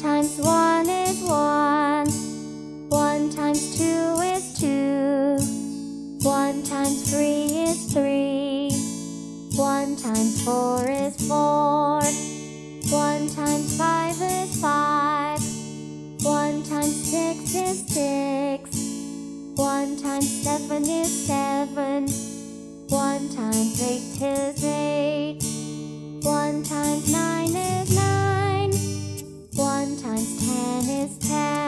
times one is one. One times two is two. One times three is three. One times four is four. One times five is five. One times six is six. One times seven is seven. One times eight is eight. One times nine. One times ten is ten.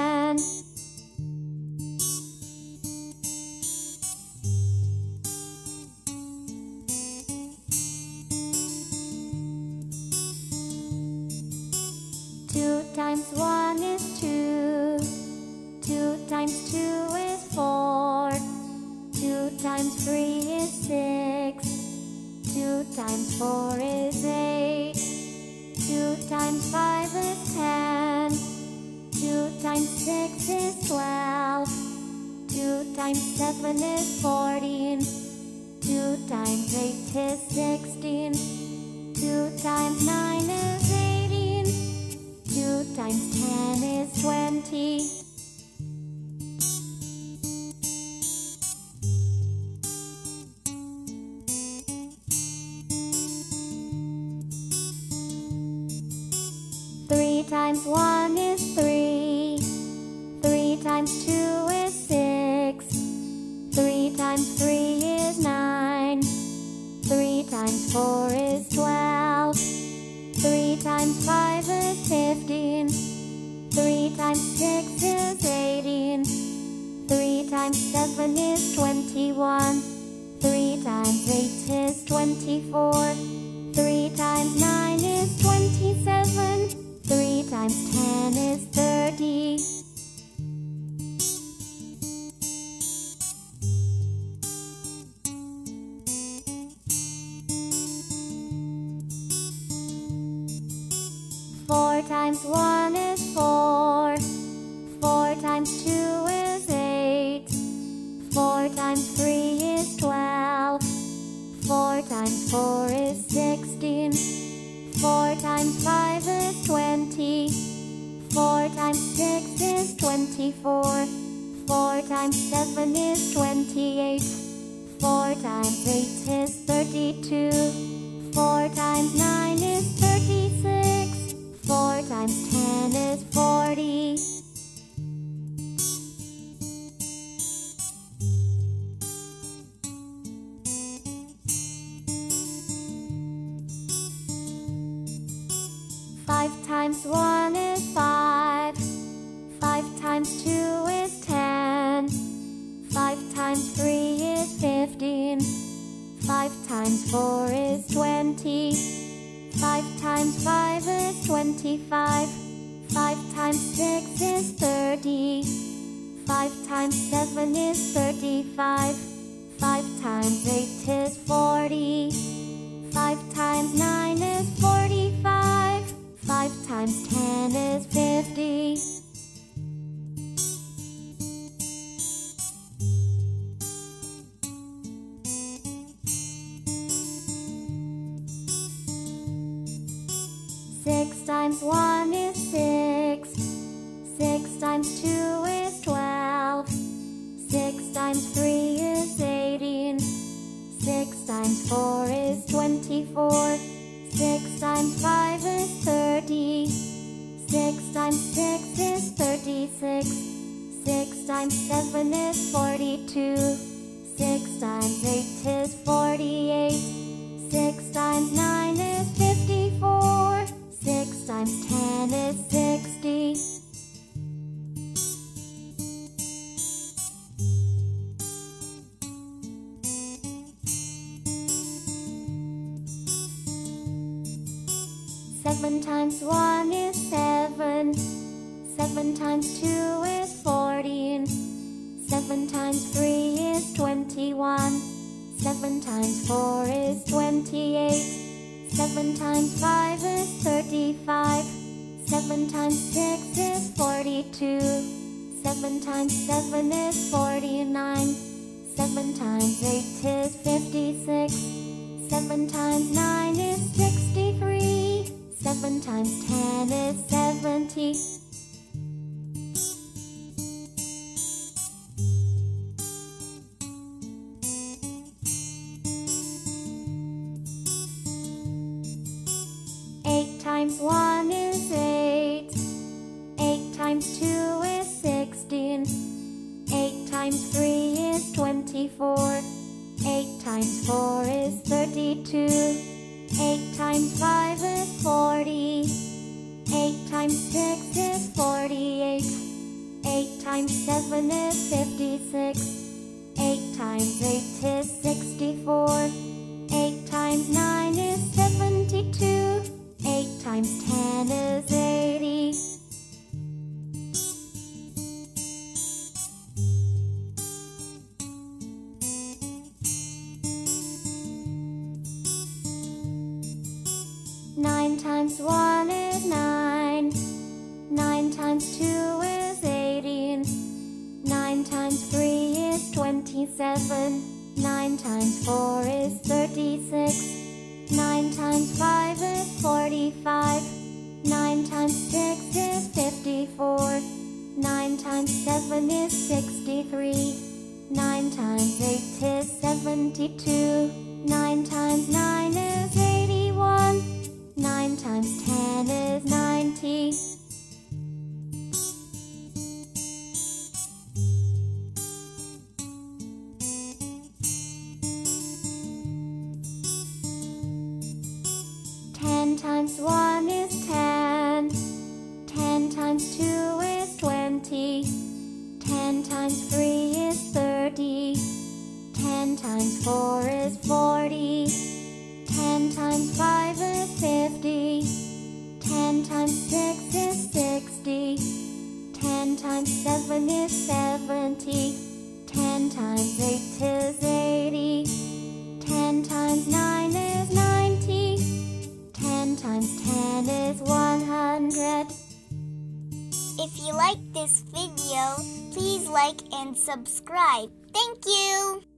Times six is twelve. Two times seven is fourteen. Two times eight is sixteen. Two times nine is eighteen. Two times ten is twenty. Three times one times two is six. Three times three is nine. Three times four is twelve. Three times five is fifteen. Three times six is eighteen. Three times seven is twenty-one. Three times eight is twenty-four. Three times nine is twenty-seven. Three times ten is Four times one is four. Four times two is eight. Four times three is twelve. Four times four is sixteen. Four times five is twenty. Four times six is twenty-four. Four times seven is twenty-eight. Four times eight is thirty-two. Four times nine times ten is forty. Five times one is five. Five times two is ten. Five times three is fifteen. Five times four is twenty. 5 times 5 is 25. 5 times 6 is 30. 5 times 7 is 35. 5 times 8 is 40. 5 times 9 is 45. 5 times 10 is 50. Times one is six. Six times two is twelve. Six times three is eighteen. Six times four is twenty-four. Six times five is thirty. Six times six is thirty-six. Six times seven is forty-two. Six times eight is Seven times one is seven. Seven times two is fourteen. Seven times three is twenty-one. Seven times four is twenty-eight. Seven times five is thirty-five. Seven times six is forty-two. Seven times seven is forty-nine. Seven times eight is fifty-six. Seven times nine is sixty-three. Seven times ten is seventy. Eight times one is eight. Eight times two is sixteen. Eight times three is twenty-four. Eight times four is thirty-two. 8 times 5 is 40. 8 times 6 is 48. 8 times 7 is 56. 8 times 8 times one is nine. Nine times two is eighteen. Nine times three is twenty-seven. Nine times four is thirty-six. Nine times five is forty-five. Nine times six is fifty-four. Nine times seven is sixty-three. Nine times eight is seventy-two. Nine times nine is. Times ten is ninety. Ten times one is ten. Ten times two is twenty. Ten times three is thirty. Ten times four is forty. Ten times five is fifty. Ten times six is sixty. Ten times seven is seventy. Ten times eight is eighty. Ten times nine is ninety. Ten times ten is one hundred. If you like this video, please like and subscribe. Thank you!